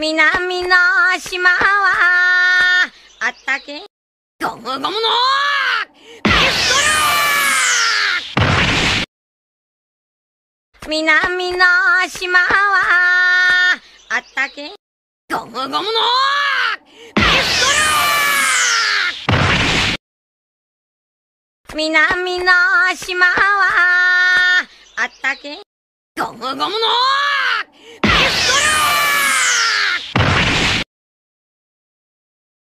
南の島は、あったけ、ゴムゴムの、ピストル南の島は、あったけ、ゴムゴムの、ピストル南の島は、あったけ、ゴムゴムの、